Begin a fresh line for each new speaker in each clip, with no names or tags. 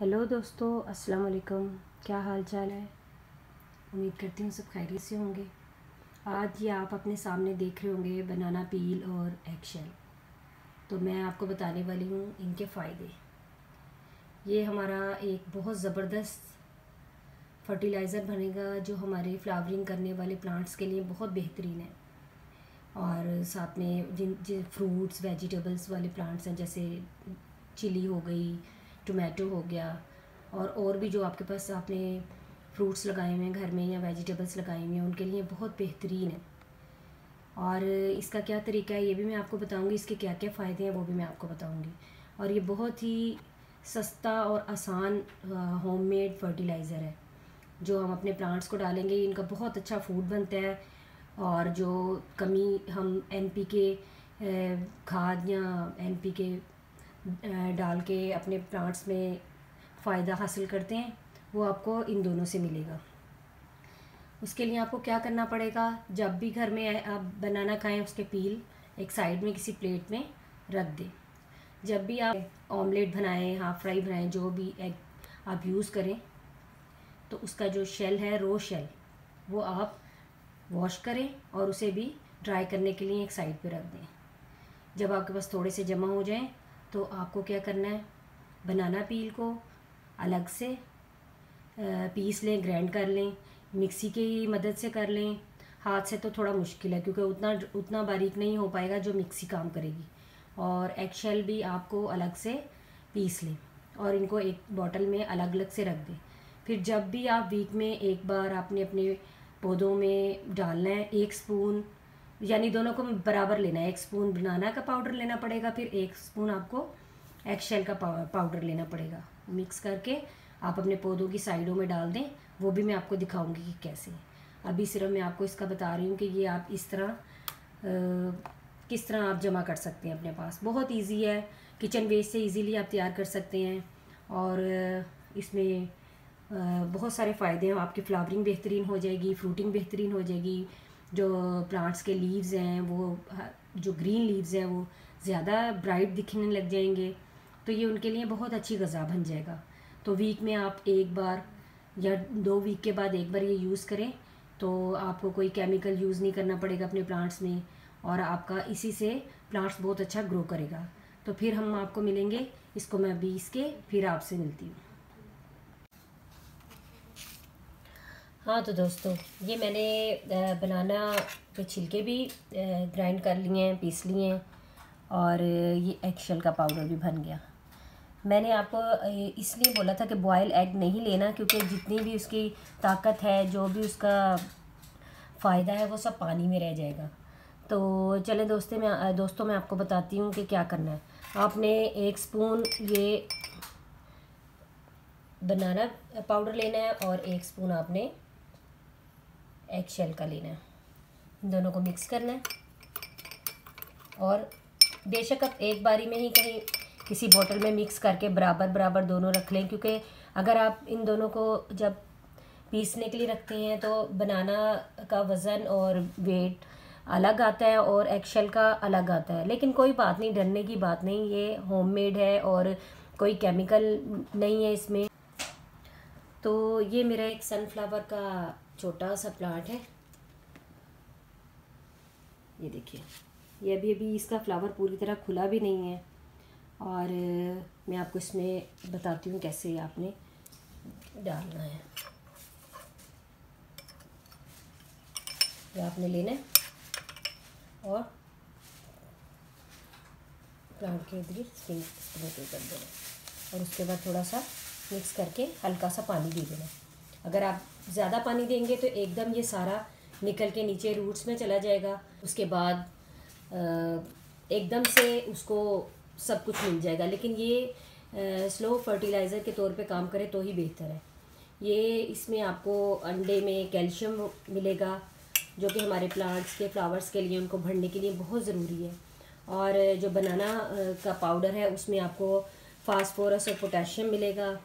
Hello दोस्तों अस्सलाम वालेकुम क्या हाल चाल है? उम्मीद करती हूँ सब खैरियत से होंगे। आज ये आप अपने सामने देख रहे होंगे बनाना पील और एग शेल। तो मैं आपको बताने वाली हूँ इनके फ़ायदे। ये हमारा एक बहुत ज़बरदस्त फर्टिलाइज़र बनेगा, जो हमारे फ्लावरिंग करने वाले प्लांट्स के लिए बहुत बेहतरीन है। और साथ में जिन जिन फ्रूट्स, वेजिटेबल्स वाले प्लांट्स हैं, जैसे चिली हो गई टोमेटो हो गया और और भी जो आपके पास आपने फ्रूट्स लगाए हुए हैं, घर में या वेजिटेबल्स लगाए हुए हैं, उनके लिए बहुत बेहतरीन है। और इसका क्या तरीका है, ये भी मैं आपको बताऊँगी, इसके क्या क्या फ़ायदे हैं वो भी मैं आपको बताऊँगी। और ये बहुत ही सस्ता और आसान होममेड फर्टिलाइज़र है, जो हम अपने प्लांट्स को डालेंगे, इनका बहुत अच्छा फ़ूड बनता है। और जो कमी हम एन पी के खाद या एन पी के डाल के अपने प्लांट्स में फ़ायदा हासिल करते हैं, वो आपको इन दोनों से मिलेगा। उसके लिए आपको क्या करना पड़ेगा? जब भी घर में आप बनाना खाएँ, उसके पील एक साइड में किसी प्लेट में रख दें। जब भी आप ऑमलेट बनाएँ हाफ़ फ्राई बनाएँ, जो भी एग आप यूज़ करें तो उसका जो शेल है रो शेल वो आप वॉश करें और उसे भी ड्राई करने के लिए एक साइड पे रख दें। जब आपके पास थोड़े से जमा हो जाएँ तो आपको क्या करना है? बनाना पील को, अलग से पीस लें ग्राइंड कर लें, मिक्सी की मदद से कर लें। हाथ से तो थोड़ा मुश्किल है, क्योंकि उतना उतना बारीक नहीं हो पाएगा जो मिक्सी काम करेगी। और एग शेल भी आपको अलग से पीस लें और इनको एक बॉटल में अलग अलग से रख दें। फिर जब भी आप वीक में एक बार आपने अपने पौधों में डालना है, एक स्पून यानी दोनों को बराबर लेना है। एक स्पून बनाना का पाउडर लेना पड़ेगा फिर एक स्पून आपको एग शेल का पाउडर लेना पड़ेगा। मिक्स करके आप अपने पौधों की साइडों में डाल दें वो भी मैं आपको दिखाऊँगी कि कैसे। अभी सिर्फ़ मैं आपको इसका बता रही हूँ कि ये आप इस तरह आ, किस तरह आप जमा कर सकते हैं अपने पास। बहुत इजी है। किचन वेस्ट से इजीली आप तैयार कर सकते हैं। और इसमें बहुत सारे फ़ायदे हैं। आपकी फ्लावरिंग बेहतरीन हो जाएगी फ्रूटिंग बेहतरीन हो जाएगी। जो प्लांट्स के लीव्स हैं, वो, जो ग्रीन लीव्स हैं, वो ज़्यादा ब्राइट दिखने लग जाएँगे। तो ये उनके लिए बहुत अच्छी गज़ा बन जाएगा। तो वीक में आप एक बार या दो वीक के बाद एक बार ये यूज़ करें। तो आपको कोई केमिकल यूज़ नहीं करना पड़ेगा अपने प्लांट्स में और आपका इसी से प्लांट्स बहुत अच्छा ग्रो करेगा। तो फिर हम आपको मिलेंगे। इसको मैं बीस के फिर आपसे मिलती हूँ। हाँ तो दोस्तों, ये मैंने बनाना के छिलके भी ग्राइंड कर लिए हैं, पीस लिए हैं और ये एग का पाउडर भी बन गया। मैंने आपको इसलिए बोला था कि बॉयल एग नहीं लेना क्योंकि जितनी भी उसकी ताकत है, जो भी उसका फ़ायदा है, वो सब पानी में रह जाएगा। तो चले दोस्तों, मैं दोस्तों, मैं आपको बताती हूँ कि क्या करना है। आपने एक स्पून ये बनाना पाउडर लेना है और एक स्पून आपने एग शेल का लेना है। दोनों को मिक्स करना है। और बेशक आप एक बारी में ही कहीं किसी बोतल में मिक्स करके बराबर बराबर दोनों रख लें, क्योंकि अगर आप इन दोनों को जब पीसने के लिए रखते हैं तो बनाना का वज़न और वेट अलग आता है और एक्शल का अलग आता है। लेकिन कोई बात नहीं, डरने की बात नहीं, ये होममेड है और कोई केमिकल नहीं है इसमें। तो ये मेरा एक सनफ्लावर का छोटा सा प्लांट है। ये देखिए, ये अभी अभी इसका फ्लावर पूरी तरह खुला भी नहीं है। और मैं आपको इसमें बताती हूँ कैसे आपने डालना है। ये आपने लेना है और प्लांट के स्प्रिंग कर देना और उसके बाद थोड़ा सा मिक्स करके हल्का सा पानी दे देना अगर आप ज़्यादा पानी देंगे तो एकदम ये सारा निकल के नीचे रूट्स में चला जाएगा। उसके बाद एकदम से उसको सब कुछ मिल जाएगा। लेकिन ये स्लो फर्टिलाइज़र के तौर पे काम करे तो ही बेहतर है। ये इसमें आपको अंडे में कैल्शियम मिलेगा, जो कि हमारे प्लांट्स के फ्लावर्स के लिए उनको भरने के लिए बहुत ज़रूरी है। और जो बनाना का पाउडर है, उसमें आपको फास्फोरस और पोटेशियम मिलेगा।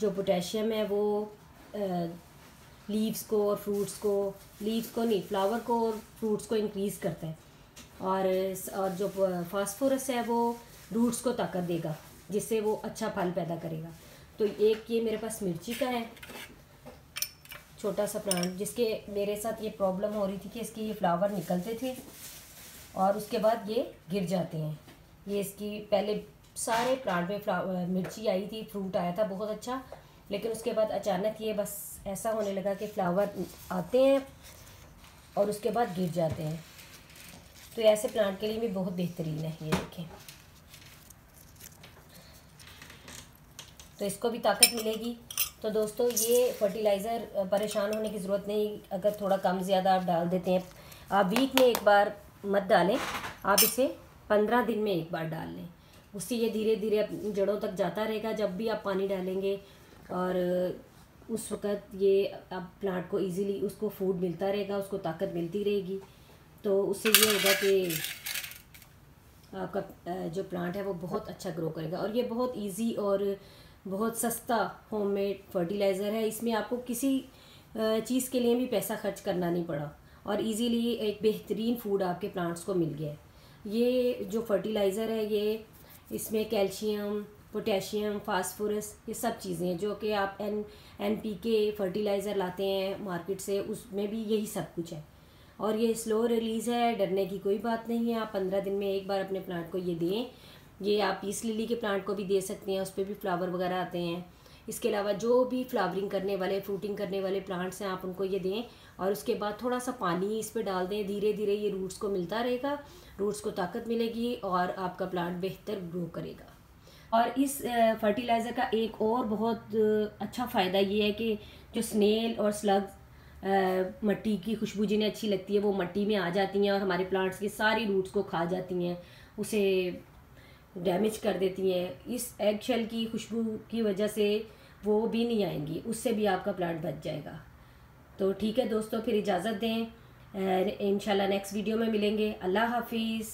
जो पोटेशियम है वो लीव्स को और फ्रूट्स को लीव्स को नहीं फ्लावर को और फ्रूट्स को इंक्रीज़ करता है। और और जो फास्फोरस है वो रूट्स को ताकत देगा, जिससे वो अच्छा फल पैदा करेगा। तो एक ये मेरे पास मिर्ची का है, छोटा सा प्लांट जिसके मेरे साथ ये प्रॉब्लम हो रही थी कि इसके ये फ्लावर निकलते थे, और उसके बाद ये गिर जाते हैं। ये इसकी, पहले सारे प्लांट में मिर्ची आई थी फ्रूट आया था, बहुत अच्छा लेकिन उसके बाद अचानक ये बस ऐसा होने लगा कि फ्लावर आते हैं और उसके बाद गिर जाते हैं। तो ऐसे प्लांट के लिए भी बहुत बेहतरीन है, ये देखें। तो इसको भी ताकत मिलेगी। तो दोस्तों, ये फर्टिलाइज़र परेशान होने की ज़रूरत नहीं। अगर थोड़ा कम ज़्यादा आप डाल देते हैं, आप वीक में एक बार मत डालें। आप इसे पंद्रह दिन में एक बार डाल लें। उससे ये धीरे धीरे जड़ों तक जाता रहेगा। जब भी आप पानी डालेंगे और उस वक़्त ये आप प्लांट को इजीली उसको फ़ूड मिलता रहेगा, उसको ताकत मिलती रहेगी। तो उससे ये होगा कि आपका जो प्लांट है वो बहुत अच्छा ग्रो करेगा। और ये बहुत इजी और बहुत सस्ता होममेड फर्टिलाइज़र है। इसमें आपको किसी चीज़ के लिए भी पैसा खर्च करना नहीं पड़ा। और इजीली एक बेहतरीन फ़ूड आपके प्लांट्स को मिल गया ये जो फर्टिलाइज़र है, ये इसमें कैल्शियम पोटेशियम, फास्फोरस, ये सब चीज़ें जो कि आप एन एन पी के फर्टिलाइज़र लाते हैं मार्केट से, उसमें भी यही सब कुछ है। और ये स्लो रिलीज़ है, डरने की कोई बात नहीं है। आप पंद्रह दिन में एक बार अपने प्लांट को ये दें। ये आप पीस लिली के प्लांट को भी दे सकते हैं उस पर भी फ्लावर वगैरह आते हैं। इसके अलावा जो भी फ्लावरिंग करने वाले फ्रूटिंग करने वाले प्लांट्स हैं, आप उनको ये दें। और उसके बाद थोड़ा सा पानी इस पर डाल दें। धीरे धीरे ये रूट्स को मिलता रहेगा रूट्स को ताकत मिलेगी और आपका प्लांट बेहतर ग्रो करेगा। और इस फर्टिलाइज़र का एक और बहुत अच्छा फ़ायदा ये है कि जो स्नेल और स्लग मट्टी की खुशबू जिन्हें अच्छी लगती है, वो मट्टी में आ जाती हैं और हमारे प्लांट्स के सारी रूट्स को खा जाती हैं, उसे डैमेज कर देती हैं। इस एग शेल की खुशबू की वजह से वो भी नहीं आएँगी, उससे भी आपका प्लांट बच जाएगा। तो ठीक है दोस्तों, फिर इजाज़त दें इन नेक्स्ट वीडियो में मिलेंगे। अल्लाह हाफिज़।